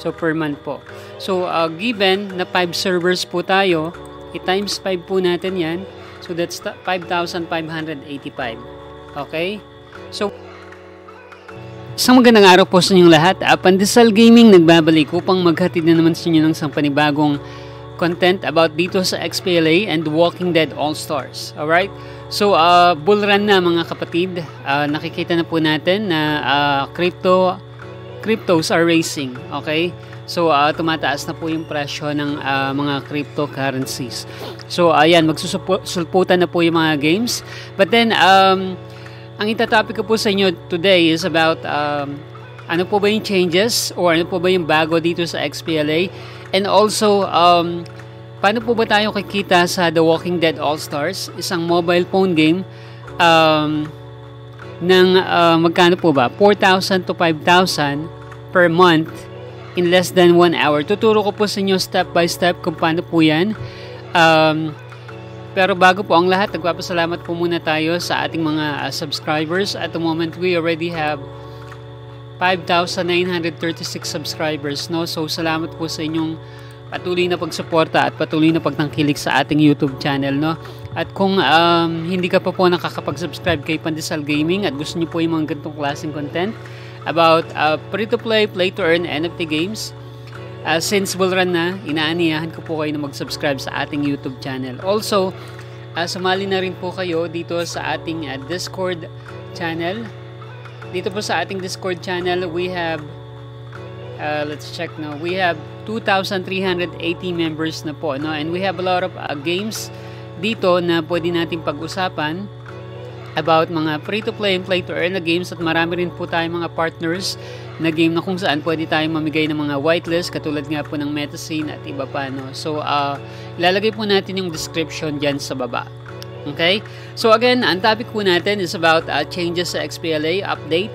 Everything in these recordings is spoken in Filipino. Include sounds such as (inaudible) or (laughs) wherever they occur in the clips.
So, per month po. So, uh, given na 5 servers po tayo, i-times 5 po natin yan. So, that's 5,585. Okay? So, Isang magandang araw po sa inyong lahat. Uh, Pandesal Gaming nagbabalik upang maghatid na naman sa inyo ng isang panibagong content about dito sa XPLA and Walking Dead All-Stars. Alright? So, uh, bull run na mga kapatid. Uh, nakikita na po natin na uh, crypto cryptos are racing. Okay? So, uh, tumataas na po yung presyo ng uh, mga cryptocurrencies. So, ayan, magsusulputan na po yung mga games. But then, um, ang itatopic ko po sa inyo today is about um, ano po ba yung changes or ano po ba yung bago dito sa XPLA and also um, paano po ba tayo kikita sa The Walking Dead All-Stars isang mobile phone game um, ng uh, magkano po ba 4,000 to 5,000 per month in less than 1 hour tuturo ko po sa inyo step by step kung paano po yan um, pero bago po ang lahat, nagpapasalamat po muna tayo sa ating mga uh, subscribers. At the moment, we already have 5,936 subscribers. No? So, salamat po sa inyong patuloy na pagsuporta at patuloy na pagtangkilik sa ating YouTube channel. No? At kung um, hindi ka pa po nakakapag-subscribe kay Pandesal Gaming at gusto niyo po yung mga ganitong klaseng content about uh, free-to-play, play-to-earn NFT games, Uh, since will run na, inaaniyahan ko po kayo na mag-subscribe sa ating YouTube channel. Also, uh, sumali na rin po kayo dito sa ating uh, Discord channel. Dito po sa ating Discord channel, we have, uh, let's check now, we have 2,380 members na po. No? And we have a lot of uh, games dito na pwede nating pag-usapan about mga free-to-play and play-to-earn na games at marami rin po tayong mga partners na game na kung saan pwede tayong mamigay ng mga whitelist katulad nga po ng Metascene at iba pa. No? So, uh, ilalagay po natin yung description dyan sa baba. Okay? So again, ang topic po natin is about uh, changes sa XPLA update.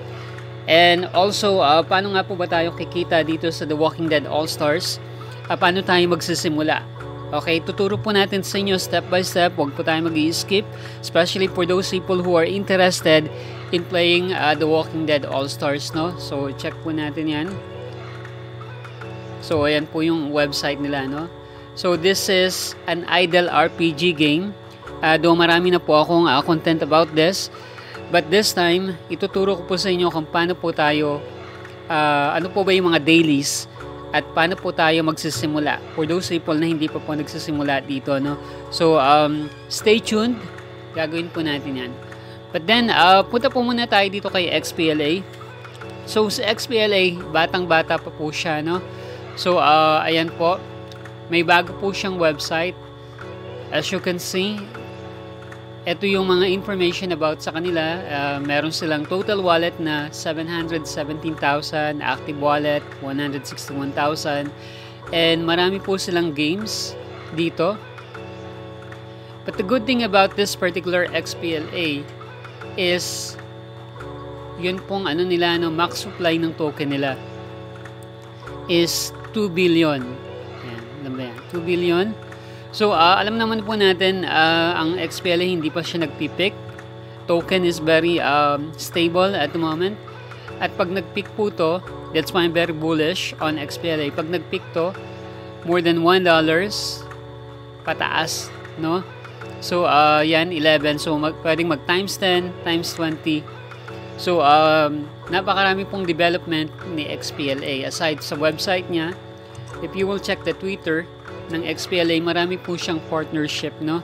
And also, uh, paano nga po ba tayo kikita dito sa The Walking Dead All-Stars? Uh, paano tayo magsisimula? Okay, tuturo po natin sa inyo step by step. Huwag po tayo mag-skip. Especially for those people who are interested in playing uh, The Walking Dead All-Stars, no? So, check po natin yan. So, ayan po yung website nila, no? So, this is an idle RPG game. Uh, do marami na po akong uh, content about this. But this time, ituturo ko po sa inyo kung paano po tayo, uh, ano po ba yung mga dailies at paano po tayo magsisimula? For those people na hindi pa po nagsisimula dito no? So um, stay tuned. Gagawin po natin yan. But then uh, punta po muna tayo dito kay XPLA so sa XPLA batang bata pa po siya no? So uh, ayan po. May bago po siyang website. As you can see ito yung mga information about sa kanila. Uh, meron silang total wallet na 717,000, active wallet 161,000, and marami po silang games dito. But the good thing about this particular XPLA is yun pong ano nila, no, max supply ng token nila is 2 billion. Ayan, alam ba yan? 2 billion So, uh, alam naman po natin, uh, ang XPLA hindi pa siya nagpipick. Token is very um, stable at the moment. At pag nagpick po to, that's why I'm very bullish on XPLA. Pag nagpick to, more than $1 pataas, no? So, uh, yan, 11. So, mag, pwedeng mag times 10, times 20. So, um, napakarami pong development ni XPLA. Aside sa website niya, if you will check the Twitter, ng XPLA, marami po siyang partnership, no?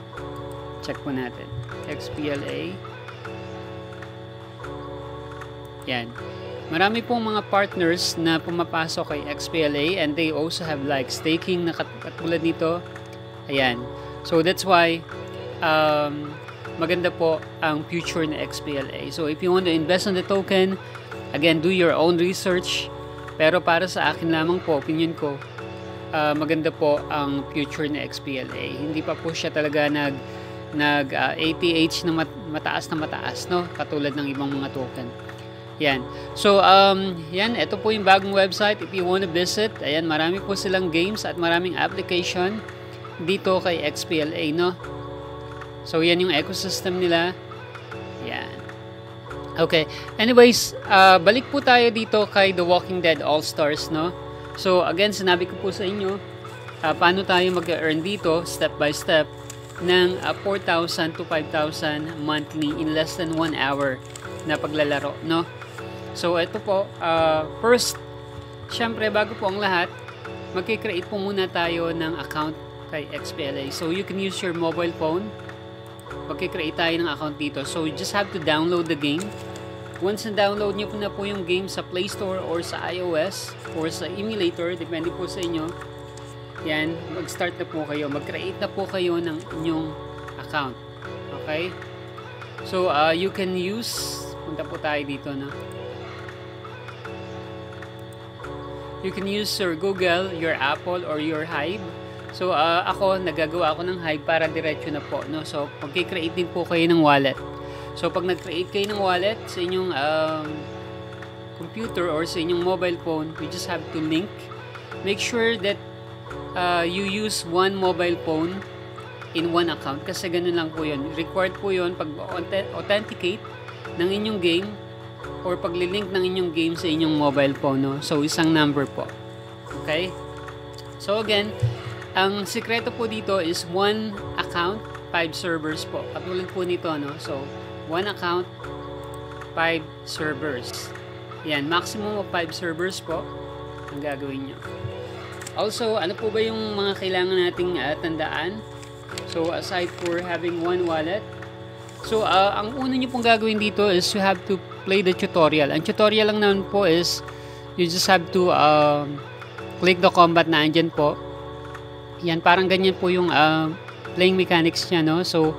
Check po natin. XPLA. Yan. Marami pong mga partners na pumapasok kay XPLA and they also have like staking na katulad nito. Ayan. So that's why um, maganda po ang future na XPLA. So if you want to invest on the token, again, do your own research. Pero para sa akin lamang po, opinion ko, uh, maganda po ang future na XPLA. Hindi pa po siya talaga nag nag uh, ah, ATH na mat, mataas na mataas no katulad ng ibang mga token. Yan. So um yan ito po yung bagong website if you want to visit. Ayan marami po silang games at maraming application dito kay XPLA no. So yan yung ecosystem nila. Yan. Okay. Anyways, uh, balik po tayo dito kay The Walking Dead All Stars no. So again, sinabi ko po sa inyo, uh, paano tayo mag-earn dito step by step ng uh, 4,000 to 5,000 monthly in less than 1 hour na paglalaro, no? So ito po, uh, first, syempre bago po ang lahat, magkikreate po muna tayo ng account kay XPLA. So you can use your mobile phone. Magkikreate tayo ng account dito. So you just have to download the game. Once na-download nyo na po yung game sa Play Store or sa iOS or sa emulator, depende po sa inyo, yan, mag-start na po kayo. Mag-create na po kayo ng inyong account. Okay? So, uh, you can use, punta po tayo dito, no? You can use your Google, your Apple, or your Hive. So, uh, ako, nagagawa ako ng Hive para diretso na po, no? So, magkikreate din po kayo ng wallet. So, pag nag-create kayo ng wallet sa inyong um, computer or sa inyong mobile phone, you just have to link. Make sure that uh, you use one mobile phone in one account kasi ganun lang po yun. Required po yun pag authenticate ng inyong game or paglilink ng inyong game sa inyong mobile phone. No? So, isang number po. Okay? So, again, ang sikreto po dito is one account, five servers po. Katulad po nito, no? So, one account, five servers. Yan, maximum of five servers po ang gagawin nyo. Also, ano po ba yung mga kailangan nating uh, tandaan? So, aside for having one wallet, so, uh, ang una nyo pong gagawin dito is you have to play the tutorial. Ang tutorial lang naman po is you just have to uh, click the combat na andyan po. Yan, parang ganyan po yung uh, playing mechanics niya, no? So,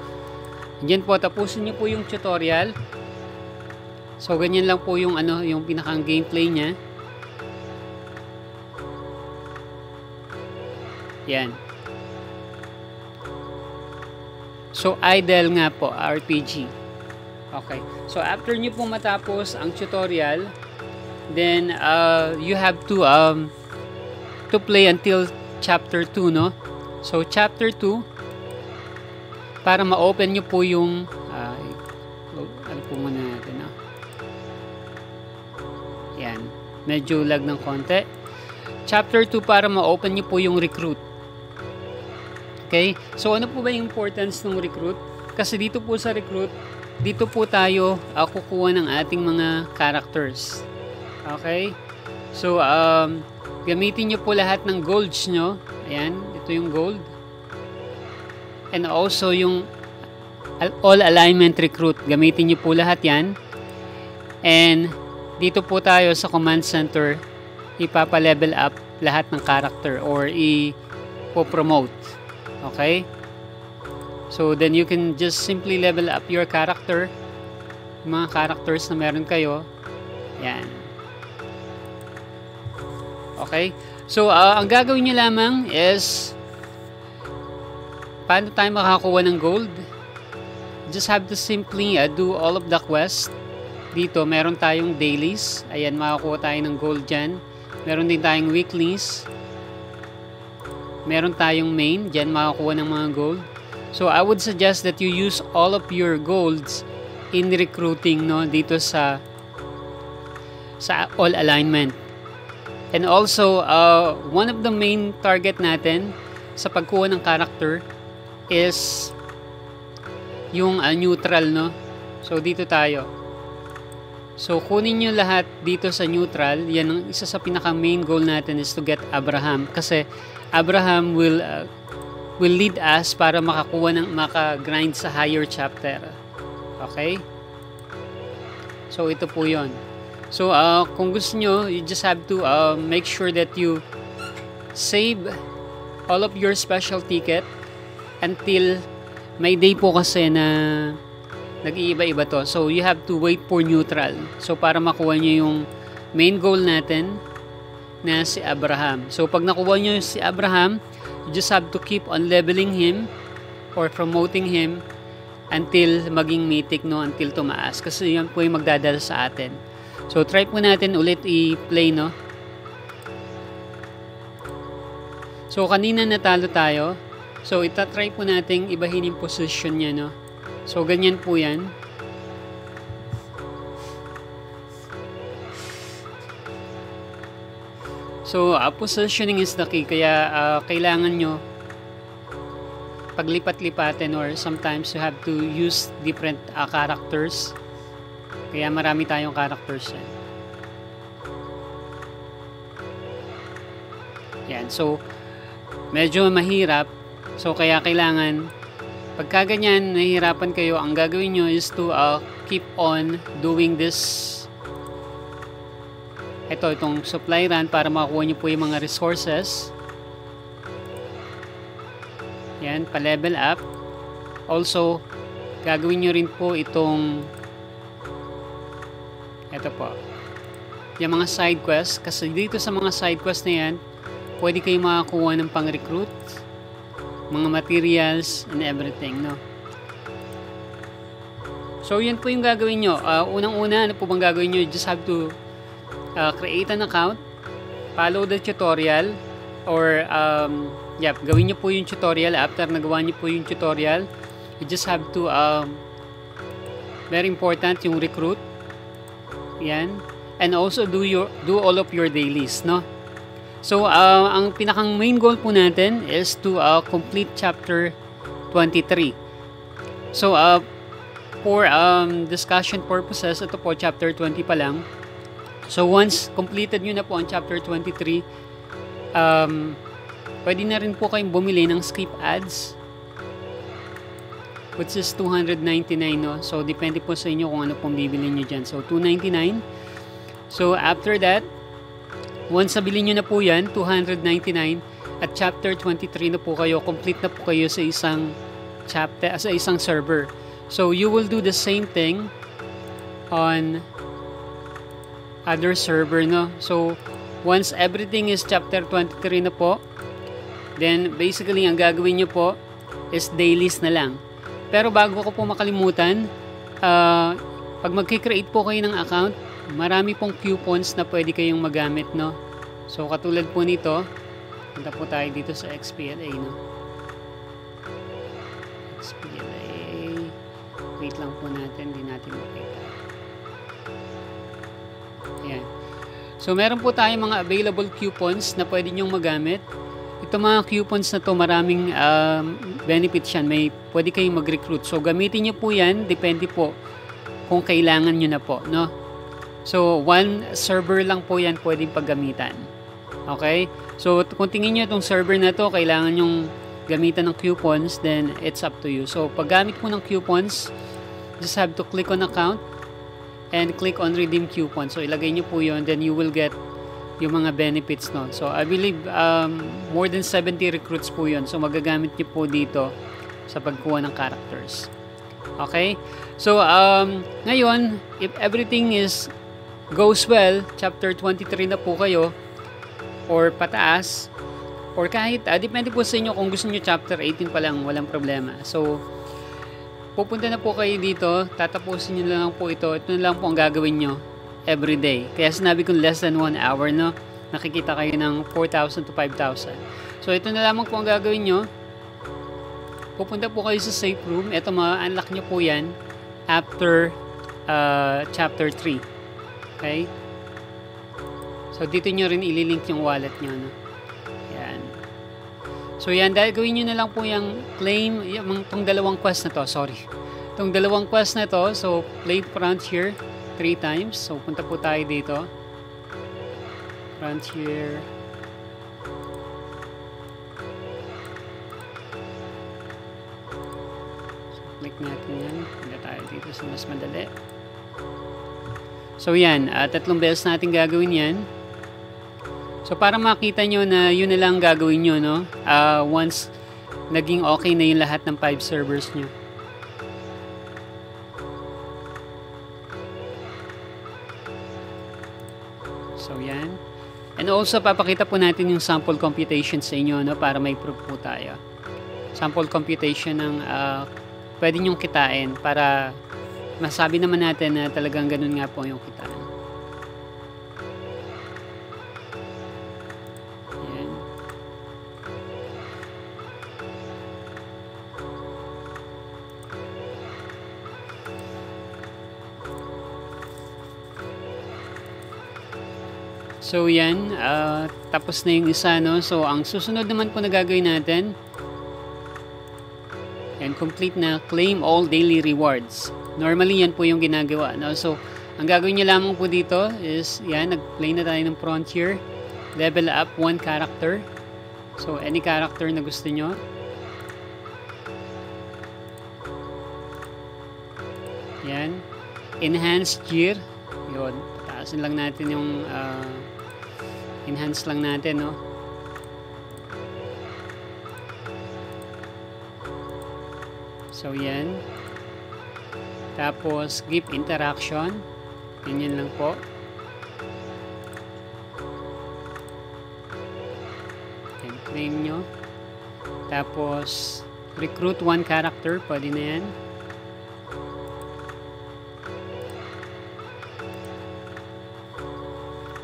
andyan po, tapusin niyo po yung tutorial. So, ganyan lang po yung, ano, yung pinakang gameplay niya. Yan. So, idle nga po, RPG. Okay. So, after nyo po matapos ang tutorial, then, uh, you have to, um, to play until chapter 2, no? So, chapter 2, para ma-open nyo po yung, uh, ano po muna natin, no? Yan. Medyo lag ng konti. Chapter 2, para ma-open nyo po yung recruit. Okay? So, ano po ba yung importance ng recruit? Kasi dito po sa recruit, dito po tayo uh, kukuha ng ating mga characters. Okay? So, um, gamitin nyo po lahat ng golds nyo. Ayan, ito yung gold. And also yung all alignment recruit. Gamitin nyo po lahat yan. And dito po tayo sa command center, ipapa-level up lahat ng character or i-promote. Okay? So, then you can just simply level up your character. Mga characters na meron kayo. Yan. Okay? So, uh, ang gagawin nyo lamang is paano tayo makakuha ng gold? Just have to simply uh, do all of the quest. Dito, meron tayong dailies. Ayan, makakuha tayo ng gold dyan. Meron din tayong weeklies. Meron tayong main. Dyan, makakuha ng mga gold. So I would suggest that you use all of your golds in recruiting no dito sa sa all alignment. And also uh, one of the main target natin sa pagkuha ng character is yung uh, neutral no. So dito tayo. So kunin niyo lahat dito sa neutral. Yan ang isa sa pinaka main goal natin is to get Abraham kasi Abraham will uh, will lead us para makakuha ng maka-grind sa higher chapter. Okay? So ito po 'yon. So uh, kung gusto nyo, you just have to uh, make sure that you save all of your special ticket until may day po kasi na nag-iiba-iba to. So you have to wait for neutral. So para makuha nyo yung main goal natin na si Abraham. So pag nakuha nyo si Abraham, You just have to keep on leveling him or promoting him until maging mythic, no? Until tumaas. Kasi yan po yung magdadala sa atin. So, try po natin ulit i-play, no? So, kanina natalo tayo. So, itatry po natin ibahin yung position niya, no? So, ganyan po yan. So, uh, positioning is the key. Kaya, uh, kailangan nyo paglipat-lipatin or sometimes you have to use different uh, characters. Kaya marami tayong characters yan. Yan. So, medyo mahirap. So, kaya kailangan pagka ganyan, nahihirapan kayo, ang gagawin nyo is to uh, keep on doing this. Ito itong supply run para makuha nyo po yung mga resources. Yan pa level up. Also gagawin nyo rin po itong ito po yung mga side quest. Kasi dito sa mga side quest na yan pwede kayo makakuha ng pang recruit mga materials and everything no so yun po yung gagawin nyo uh, unang una ano po bang gagawin nyo you just have to uh, create an account, follow the tutorial, or um, yeah, gawin nyo po yung tutorial. After nagawa nyo po yung tutorial, you just have to, um, very important, yung recruit. Yan. And also do your do all of your dailies, no? So, uh, ang pinakang main goal po natin is to uh, complete chapter 23. So, uh, for um, discussion purposes, ito po chapter 20 pa lang. So once completed nyo na po ang chapter 23, um, pwede na rin po kayong bumili ng skip ads which is 299 no. So depende po sa inyo kung ano pong bibili nyo dyan. So 299. So after that, once nabili nyo na po yan, 299 at chapter 23 na po kayo, complete na po kayo sa isang chapter, sa isang server. So you will do the same thing on other server no so once everything is chapter 23 na po then basically ang gagawin nyo po is dailies na lang pero bago ko po makalimutan uh, pag magkikreate po kayo ng account marami pong coupons na pwede kayong magamit no so katulad po nito punta po tayo dito sa XPLA no XPLA wait lang po natin hindi natin makita Ayan. So, meron po tayong mga available coupons na pwede nyong magamit. Ito mga coupons na to maraming um, benefits yan. May, pwede kayong mag-recruit. So, gamitin nyo po yan. Depende po kung kailangan nyo na po. No? So, one server lang po yan pwedeng paggamitan. Okay? So, kung tingin nyo itong server na to, kailangan nyong gamitan ng coupons, then it's up to you. So, paggamit mo ng coupons, just have to click on account and click on redeem coupon. So ilagay nyo po yun, then you will get yung mga benefits no. So I believe um, more than 70 recruits po yun. So magagamit nyo po dito sa pagkuha ng characters. Okay? So um, ngayon, if everything is goes well, chapter 23 na po kayo or pataas or kahit, uh, depende po sa inyo kung gusto niyo chapter 18 pa lang, walang problema. So, pupunta na po kayo dito, tatapusin nyo lang po ito. Ito na lang po ang gagawin nyo every day. Kaya sinabi ko less than 1 hour, no? Nakikita kayo ng 4,000 to 5,000. So, ito na lamang po ang gagawin nyo. Pupunta po kayo sa safe room. Ito, ma-unlock nyo po yan after uh, chapter 3. Okay? So, dito nyo rin ililink yung wallet nyo, no? So yan, dahil gawin nyo na lang po yung claim, yung itong dalawang quest na to, sorry. Itong dalawang quest na to, so play Frontier 3 times. So punta po tayo dito. Frontier. So click natin yan. Punta tayo dito sa mas madali. So yan, uh, tatlong beses natin gagawin yan. So para makita nyo na yun na lang gagawin nyo, no? Uh, once naging okay na yung lahat ng 5 servers nyo. So yan. And also papakita po natin yung sample computation sa inyo no para may proof po tayo. Sample computation ng uh, pwede nyong kitain para masabi naman natin na talagang ganun nga po yung kitaan. So yan, uh, tapos na yung isa, no? So, ang susunod naman po na gagawin natin, and complete na claim all daily rewards. Normally, yan po yung ginagawa, no? So, ang gagawin niyo lamang po dito is, yan, nag-play na tayo ng frontier. Level up one character. So, any character na gusto nyo. Yan. Enhanced gear. Yun. Taasin lang natin yung uh, enhance lang natin, no? So, yan. Tapos, give interaction. Ganyan lang po. And claim nyo. Tapos, recruit one character. Pwede na yan.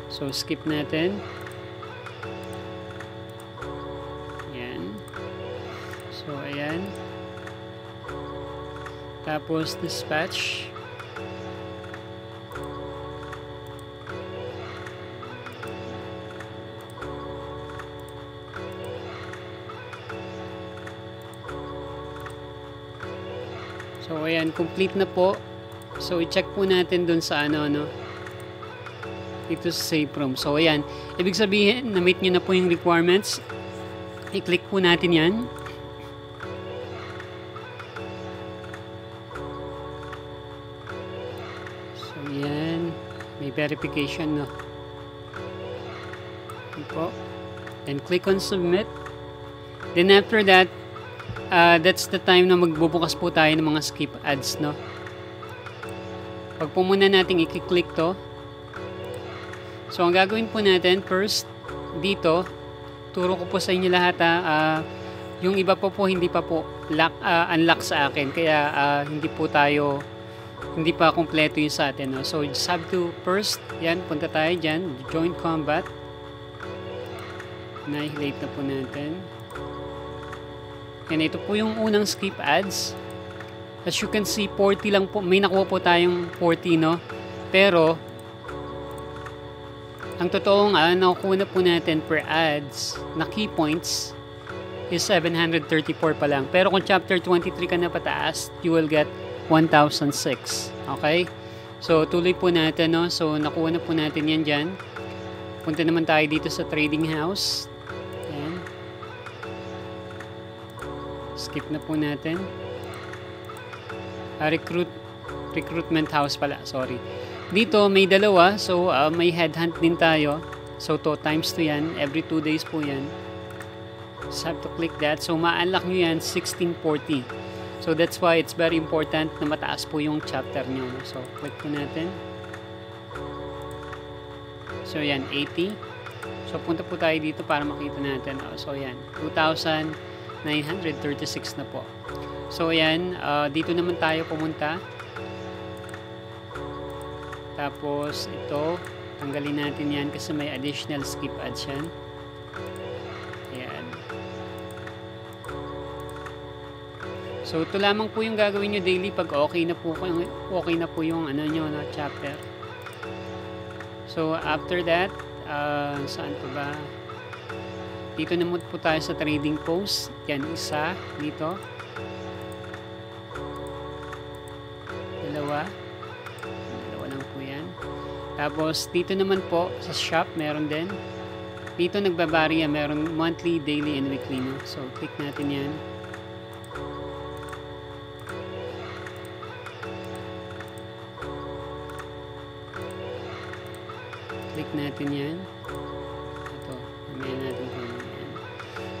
So, skip natin. Tapos, dispatch. So, ayan. Complete na po. So, i-check po natin dun sa ano, ano dito sa save room. So, ayan. Ibig sabihin, na-meet nyo na po yung requirements. I-click po natin yan. Verification, no? Yan po. Then, click on submit. Then, after that, uh, that's the time na magbubukas po tayo ng mga skip ads, no? Pag po muna natin i-click to, So, ang gagawin po natin, first, dito, turo ko po sa inyo lahat ha, uh, yung iba po po hindi pa po lock, uh, unlock sa akin, kaya uh, hindi po tayo, hindi pa kompleto yung sa atin. No? So, just have first, yan, punta tayo dyan, join combat. Na-highlight na po natin. And ito po yung unang skip ads. As you can see, 40 lang po, may nakuha po tayong 40, no? Pero, ang totoong uh, nakukuha po natin per ads na key points is 734 pa lang. Pero kung chapter 23 ka na pataas, you will get 1,006. Okay? So, tuloy po natin, no? So, nakuha na po natin yan dyan. Punta naman tayo dito sa trading house. Ayan. Skip na po natin. Uh, recruit, recruitment house pala, sorry. Dito may dalawa, so uh, may headhunt din tayo. So to times 2 yan, every 2 days po yan. Just have to click that. So ma-unlock nyo yan 1640. So that's why it's very important na mataas po yung chapter nyo. So click po natin. So yan, 80. So punta po tayo dito para makita natin. Oh, so yan, 2,936 na po. So yan, uh, dito naman tayo pumunta. Tapos ito, tanggalin natin yan kasi may additional skip ads yan. So ito lamang po yung gagawin nyo daily pag okay na po, okay na po yung ano nyo na chapter. So after that, uh, saan pa ba? Dito naman po tayo sa trading post. Yan, isa dito. Dalawa. Tapos, dito naman po sa shop, meron din. Dito nagbabarya, meron monthly, daily, and weekly. No? So, click natin yan. Natin yan. Ito, mamaya natin po yan.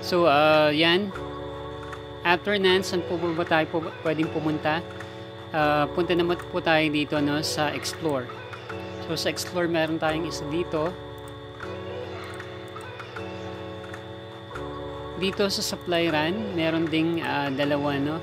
So, uh, yan. After nan, saan po ba tayo po, pwedeng pumunta? Uh, punta naman po tayo dito no, sa explore. So sa explore meron tayong isa dito. Dito sa supply run, meron ding uh, dalawa no.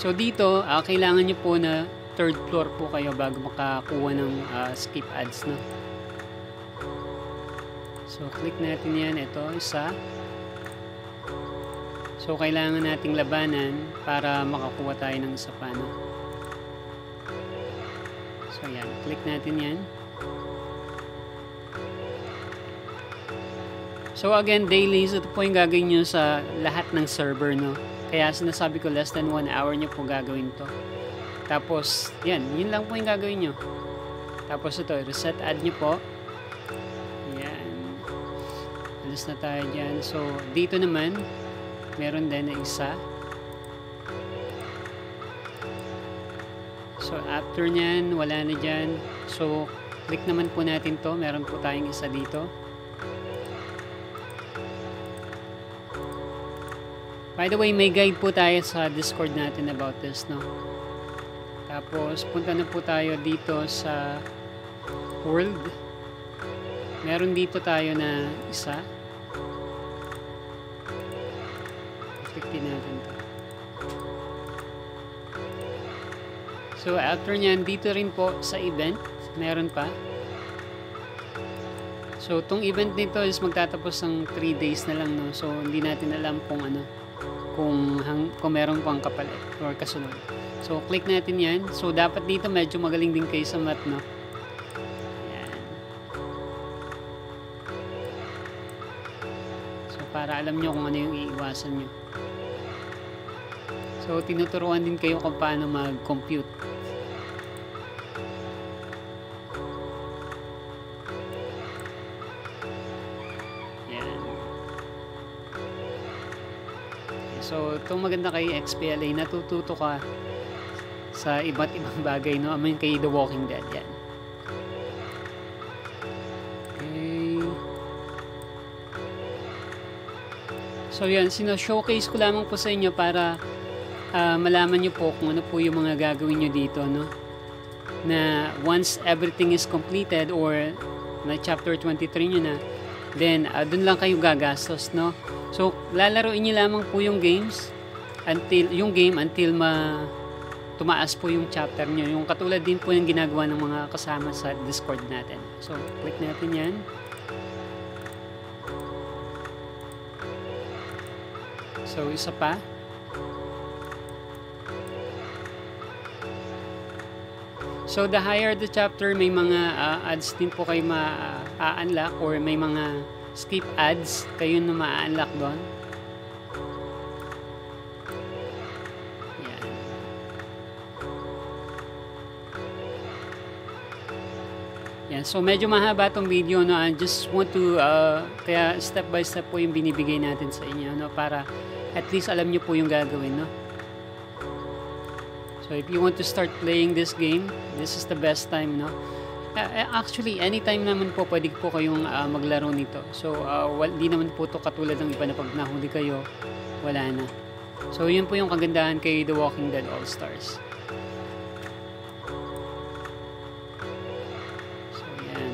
So dito, uh, kailangan nyo po na third floor po kayo bago makakuha ng uh, skip ads no. So click natin yan. Ito, isa. So, kailangan nating labanan para makakuha tayo ng isa pa. No? So, yan. Click natin yan. So, again, dailies, ito po yung gagawin nyo sa lahat ng server, no? Kaya sinasabi ko, less than 1 hour nyo po gagawin to. Tapos, yan. Yun lang po yung gagawin nyo. Tapos ito, reset ad nyo po. Yan. Alis na tayo dyan. So, dito naman, meron din na isa. So, after nyan, wala na dyan. So, click naman po natin to. Meron po tayong isa dito. By the way, may guide po tayo sa Discord natin about this, no? Tapos, punta na po tayo dito sa world. Meron dito tayo na isa. Click natin to. So, after nyan, dito rin po sa event, meron pa. So, tong event nito is magtatapos ng 3 days na lang, no? So, hindi natin alam kung ano, kung, hang, kung meron pang kapalit or kasunod. So, click natin yan. So, dapat dito medyo magaling din kayo sa math, no? Yan. So, para alam nyo kung ano yung iiwasan nyo. So, tinuturuan din kayo kung paano mag-compute. So, itong maganda kay XPLA, natututo ka sa iba't ibang (laughs) bagay, no? I mean, kay The Walking Dead, yan. Okay. So, yan. Sino-showcase ko lamang po sa inyo para uh, malaman nyo po kung ano po yung mga gagawin nyo dito, no? Na once everything is completed or na chapter 23 nyo na, then, uh, dun lang kayo gagastos, no? So, lalaroin niyo lamang po yung games until yung game until ma tumaas po yung chapter niyo. Yung katulad din po yung ginagawa ng mga kasama sa Discord natin. So, click natin 'yan. So, isa pa. So, the higher the chapter, may mga uh, ads din po kayo ma-unlock uh, or may mga skip ads kayo na ma-unlock doon. Yan. Yan. So, medyo mahaba tong video, no? I just want to, uh, kaya step by step po yung binibigay natin sa inyo, no? Para at least alam nyo po yung gagawin, no? So, if you want to start playing this game, this is the best time, no? Uh, actually, anytime naman po pwede po kayong uh, maglaro nito. So, uh, wal, di naman po to katulad ng iba na pag nahuli kayo, wala na. So, yun po yung kagandahan kay The Walking Dead All-Stars. So, yan.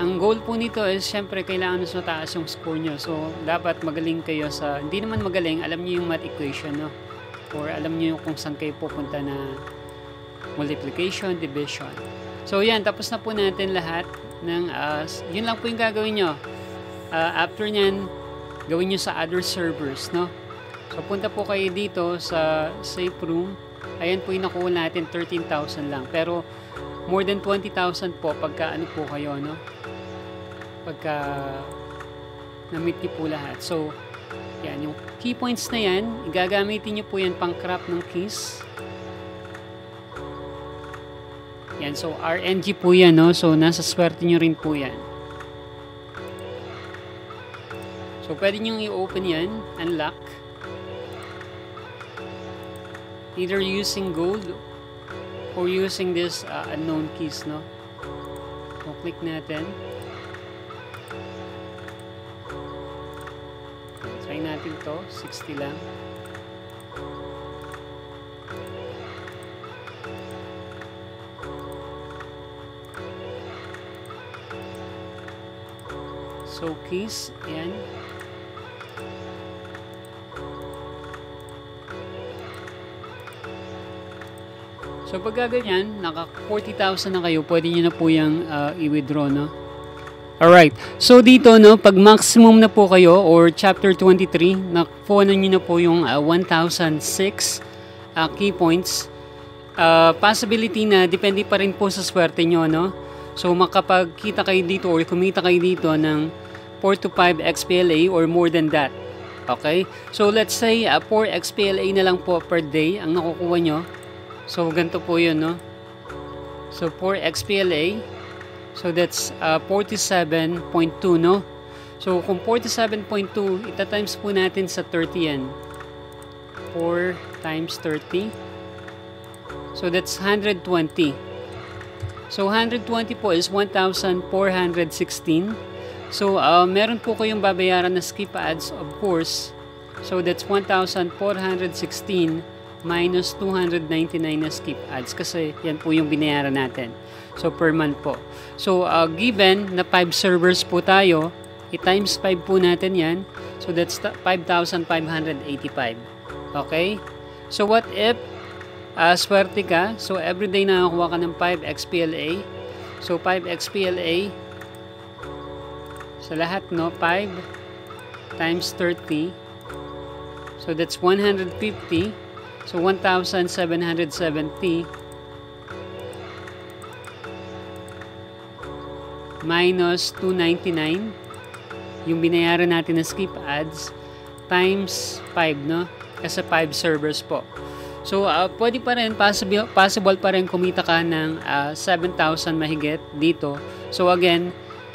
Ang goal po nito is, syempre, kailangan mas mataas yung score nyo. So, dapat magaling kayo sa, hindi naman magaling, alam nyo yung math equation, no? Or alam nyo kung saan kayo pupunta na multiplication, division. So yan, tapos na po natin lahat ng, uh, yun lang po yung gagawin nyo. Uh, after nyan, gawin nyo sa other servers, no? So punta po kayo dito sa safe room. Ayan po yung nakuha natin, 13,000 lang. Pero more than 20,000 po pagka ano po kayo, no? Pagka na-meet nyo po lahat. So, yan, yung key points na yan, igagamitin nyo po yan pang craft ng keys. Yan, so RNG po yan, no? So, nasa swerte nyo rin po yan. So, pwede nyo i-open yan, unlock. Either using gold or using this uh, unknown keys, no? So, click natin. Try natin to, 60 lang. Showcase. Ayan. So pag gaganyan, naka 40,000 na kayo, pwede nyo na po yung uh, i-withdraw, no? Alright. So dito, no, pag maximum na po kayo or chapter 23, nakuha na nyo na po yung uh, 1,006 uh, key points. uh, possibility na depende pa rin po sa swerte nyo, no? So, makapagkita kayo dito or kumita kayo dito ng 4 to 5 XPLA or more than that. Okay? So, let's say uh, 4 XPLA na lang po per day ang nakukuha nyo. So, ganito po yun, no? So, 4 XPLA. So, that's uh, 47.2, no? So, kung 47.2, ita-times po natin sa 30 yan. 4 times 30. So, that's 120. So, 120 po is 1,416. So, uh, meron po kayong babayaran na skip ads, of course. So, that's 1,416 minus 299 na skip ads kasi yan po yung binayaran natin. So, per month po. So, uh, given na 5 servers po tayo, i-times 5 po natin yan. So that's 5,585. Okay? So what if uh, swerte ka? So everyday nakakuha ka ng 5 XPLA. So 5 XPLA sa lahat no 5 times 30 so that's 150 so 1,770 minus 299 yung binayaran natin na skip ads times 5, no? Kasi 5 servers po. So, uh, pwede pa rin, possible, possible pa rin kumita ka ng uh, ah, 7,000 mahigit dito. So, again,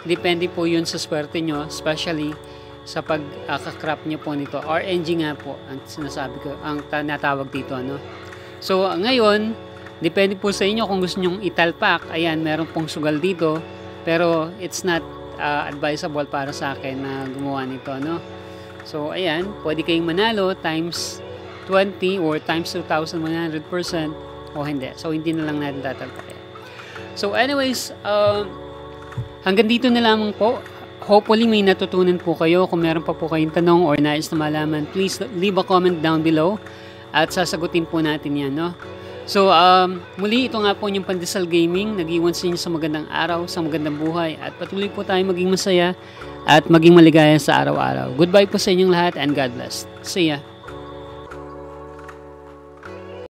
depende po yun sa swerte nyo, especially sa pagkakrap uh, nyo po nito. RNG nga po, ang sinasabi ko, ang natawag dito, no? So, ngayon, depende po sa inyo kung gusto nyong italpak. Ayan, meron pong sugal dito, pero it's not uh, advisable para sa akin na gumawa nito, no? So, ayan, pwede kayong manalo times 20 or times 2,100% o hindi. So, hindi na lang natin tatalpakin. So, anyways, uh, hanggang dito na lamang po. Hopefully, may natutunan po kayo. Kung meron pa po kayong tanong or nais na malaman, please leave a comment down below at sasagutin po natin yan, no? So, um, muli ito nga po yung Pandesal Gaming. Nag-iwan sa inyo sa magandang araw, sa magandang buhay. At patuloy po tayo maging masaya at maging maligaya sa araw-araw. Goodbye po sa inyong lahat and God bless. See ya!